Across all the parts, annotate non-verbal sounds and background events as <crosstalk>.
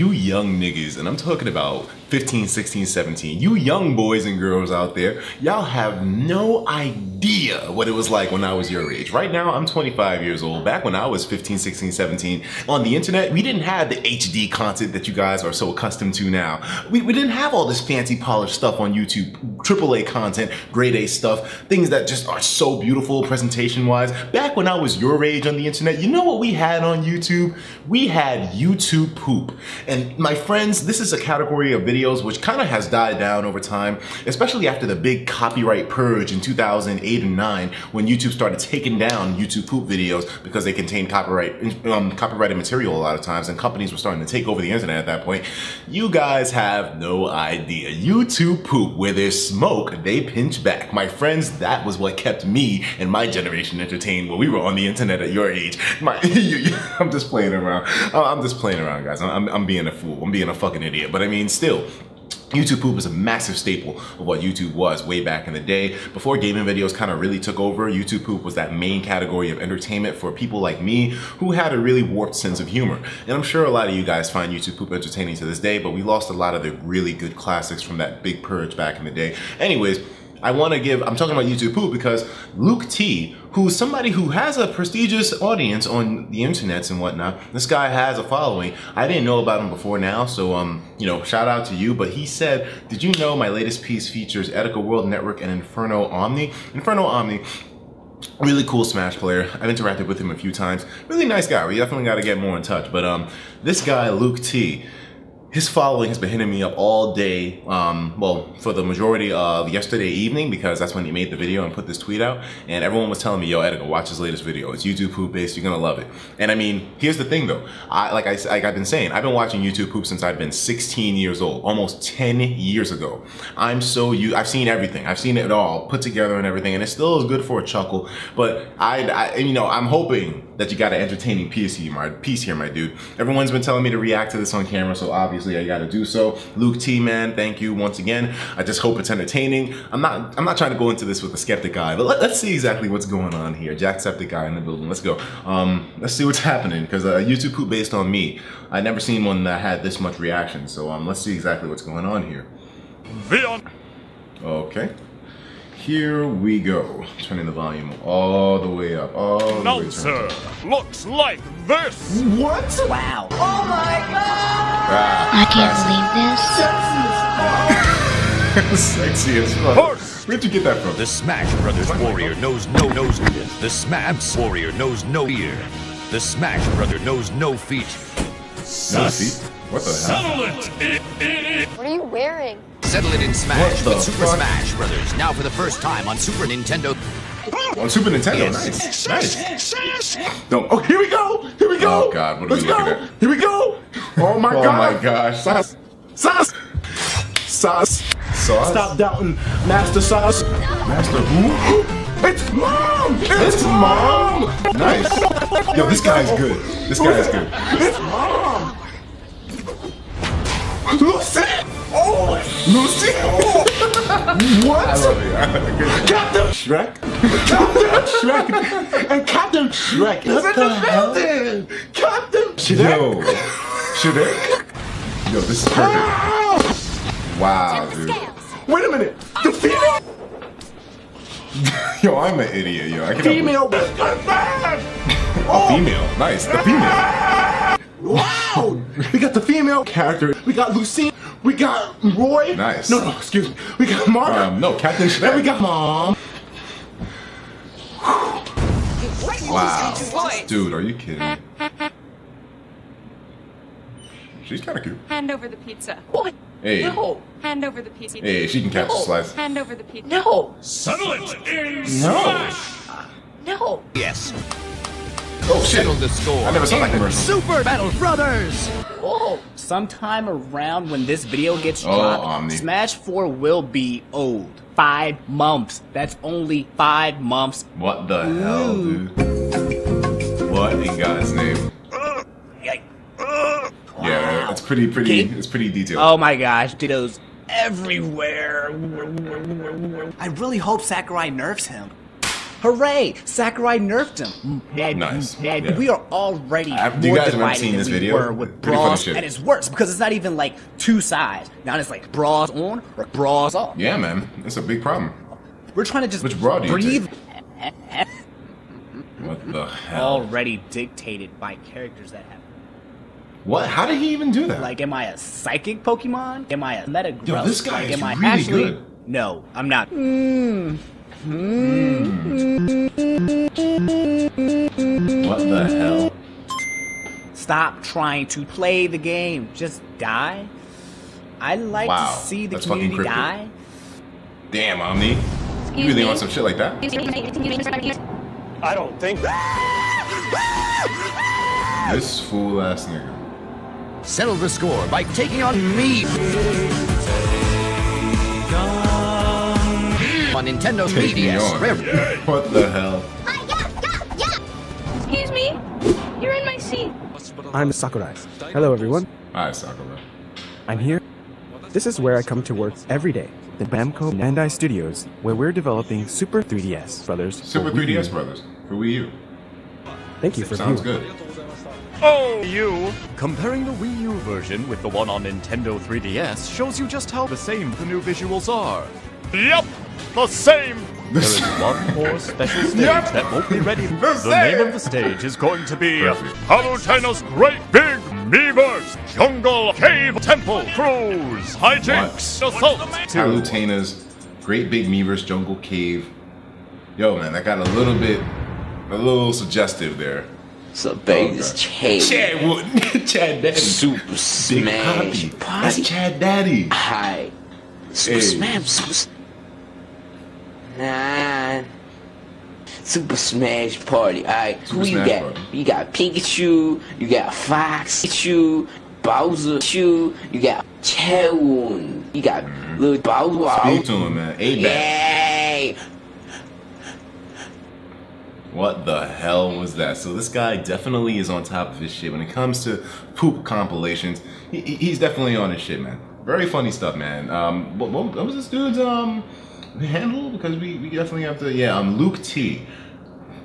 you young niggas, and I'm talking about 15, 16, 17, you young boys and girls out there, y'all have no idea what it was like when I was your age. Right now, I'm 25 years old. Back when I was 15, 16, 17, on the internet, we didn't have the HD content that you guys are so accustomed to now. We, we didn't have all this fancy polished stuff on YouTube, AAA content, grade A stuff, things that just are so beautiful presentation wise. Back when I was your age on the internet, you know what we had on YouTube? We had YouTube poop. And my friends, this is a category of videos videos, which kind of has died down over time, especially after the big copyright purge in 2008 and 9 when YouTube started taking down YouTube poop videos because they contained copyright um, copyrighted material a lot of times and companies were starting to take over the internet at that point. You guys have no idea. YouTube poop, where there's smoke, they pinch back. My friends, that was what kept me and my generation entertained when we were on the internet at your age. My, <laughs> I'm just playing around. I'm just playing around, guys. I'm, I'm being a fool. I'm being a fucking idiot. But I mean, still, YouTube poop is a massive staple of what YouTube was way back in the day. Before gaming videos kind of really took over, YouTube poop was that main category of entertainment for people like me who had a really warped sense of humor. And I'm sure a lot of you guys find YouTube poop entertaining to this day, but we lost a lot of the really good classics from that big purge back in the day. Anyways, I want to give, I'm talking about YouTube Poop because Luke T, who's somebody who has a prestigious audience on the internets and whatnot, this guy has a following. I didn't know about him before now, so, um, you know, shout out to you. But he said, did you know my latest piece features Etika World Network and Inferno Omni? Inferno Omni really cool smash player i've interacted with him a few times really nice guy we definitely got to get more in touch but um this guy luke t his following has been hitting me up all day, um, well, for the majority of yesterday evening, because that's when he made the video and put this tweet out. And everyone was telling me, yo, Etika, watch his latest video. It's YouTube poop based, you're gonna love it. And I mean, here's the thing though. I, like, I, like I've been saying, I've been watching YouTube poop since I've been 16 years old, almost 10 years ago. I'm so, you, I've seen everything. I've seen it all put together and everything, and it still is good for a chuckle. But I, I you know, I'm hoping that you got an entertaining piece here, my piece here, my dude. Everyone's been telling me to react to this on camera, so obviously I gotta do so. Luke T, man, thank you once again. I just hope it's entertaining. I'm not, I'm not trying to go into this with a skeptic eye, but let, us see exactly what's going on here. Jacksepticeye in the building. Let's go. Um, let's see what's <laughs> happening because uh, YouTube poop based on me. I never seen one that had this much reaction, so um, let's see exactly what's going on here. Okay. Here we go. Turning the volume all the way up. All the way sir. Looks like this. What? Wow. Oh my god! Ah, I can't believe this. <laughs> Sexy as fuck. Horse. Where'd you get that from? The Smash Brothers warrior knows no nose. The Smash warrior knows no ear. The Smash brother knows no feet. No feet? What the hell? What are you wearing? Settle it in Smash with Super fuck? Smash Brothers. Now for the first time on Super Nintendo. On Super Nintendo, nice, nice. No, oh, here we go, here we go. Oh God, what are Let's we looking go. at? Here we go. Oh my oh <laughs> God. Oh my gosh, sauce, sauce, sauce, sauce. Stop doubting, Master Sauce. Master who? <gasps> It's mom! It's, it's mom! mom! Nice. Yo, this guy's good. This guy is good. It's mom! Lucy! Oh, Lucy! <laughs> what? I love it. <laughs> Captain Shrek. Captain Shrek. And Captain Shrek is in the building. Captain Shrek. Yo, Shrek. Yo, this is perfect. Ah! Wow, dude. Wait a minute. The female. <laughs> yo, I'm an idiot, yo. I can female. Oh, female. Nice. The female. Wow! we got the female character. We got Lucina. We got Roy. Nice. No, no, excuse me. We got Mark. Um, no, Captain Shrek. And we got Mom. Wow. Dude, are you kidding me? She's kind of cute. Hand over the pizza. What? Hey. No. Hand over the pizza. Hey, she can catch no. the slice. Hand over the pizza. No. Settle it in No. No. Yes. Oh shit! Settle the score. I never saw that commercial. Super Battle Brothers. Whoa! Sometime around when this video gets oh, dropped, Omni. Smash 4 will be old. Five months. That's only five months. What the Ooh. hell, dude? What in God's name? Yeah, it's pretty, pretty, it's pretty detailed. Oh my gosh, Dittos everywhere. I really hope Sakurai nerfs him. Hooray! Sakurai nerfed him. Mm, and, mm, Nice. and Yeah. we are already I- more you guys divided than this we video? were with bras, and it's worse because it's not even like two sides. Now it's like bras on or bras off. Yeah, man. It's a big problem. We're trying to just Which bra do you breathe. What the hell? Already dictated by characters that have. What? How did he even do that? Like, am I a psychic Pokemon? Am I a Metagross? Yo, this guy like, is am I really actually? good. No, I'm not. Hmm. Hmm. what the hell? Stop trying to play the game. Just die. I like Wow, to see the that's community die. Damn, Omni. You really me? on some shit like that? I don't think. This fool ass nigga. Settle the score by taking on me. On Nintendo Take me 3DS. <laughs> What the hell? Excuse me? You're in my seat. I'm Sakurai. Hello, everyone. Hi, Sakurai. I'm here. This is where I come to work every day. The Bamco Bandai Studios, where we're developing Super 3DS Brothers. Super 3DS Brothers for Wii U. Thank you for Sounds viewing. good. Oh, you! Comparing the Wii U version with the one on Nintendo 3DS shows you just how the same the new visuals are. Yup! The same! There is one more special stage Yep. that won't be ready. The, same. name of the stage is going to be Perfect. Palutena's Great Big Miiverse Jungle Cave Temple Cruise Hijinks Assault 2. Palutena's Great Big Miiverse Jungle Cave. Yo, man, that got a little bit, a little suggestive there. So Vegas Okay. Chad. Chad Wood. <laughs> Chad Daddy. Super Big Smash Poppy. That's Chad Daddy. Hi. Super Hey. Smash. Super. Nah. Super Smash Party. Alright, who you got? Party. You got Pikachu. You got Fox. Pikachu. Bowser. Chu. You got Chadwoon. You got little Bowser. Speak to him, man. A. Yay! What the hell was that? So this guy definitely is on top of his shit when it comes to poop compilations. He, he- he's definitely on his shit, man. Very funny stuff, man. Um, what, what was this dude's um handle? Because we, we definitely have to. Yeah, I'm um, Luke T.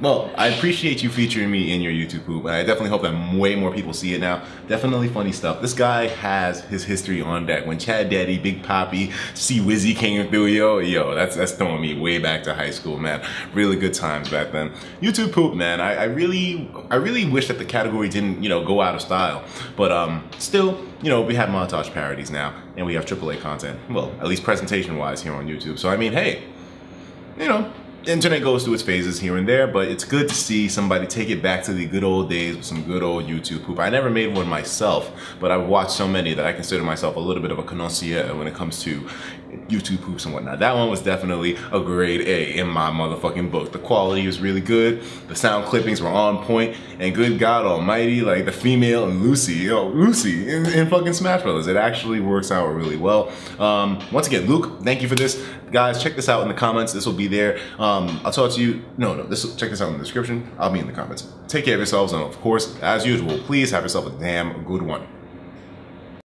Well, I appreciate you featuring me in your YouTube poop. I definitely hope that way more people see it now. Definitely funny stuff. This guy has his history on deck. When Chad Daddy, Big Poppy, C Wizzy came through, yo, yo, that's that's throwing me way back to high school, man. Really good times back then. YouTube poop, man. I, I really, I really wish that the category didn't, you know, go out of style. But um, still, you know, we have montage parodies now, and we have AAA content. Well, at least presentation-wise here on YouTube. So I mean, hey, you know, internet goes through its phases here and there, but it's good to see somebody take it back to the good old days with some good old YouTube poop. I never made one myself, but I've watched so many that I consider myself a little bit of a connoisseur when it comes to YouTube poops and whatnot. That one was definitely a grade A in my motherfucking book. The quality was really good, the sound clippings were on point, and good God almighty, like the female and Lucy, yo, Lucy in, in fucking Smash Brothers. It actually works out really well. Um, once again, Luke, thank you for this. Guys, check this out in the comments. This will be there. Um, I'll talk to you. No, no, this check this out in the description. I'll be in the comments. Take care of yourselves, and of course, as usual, please have yourself a damn good one.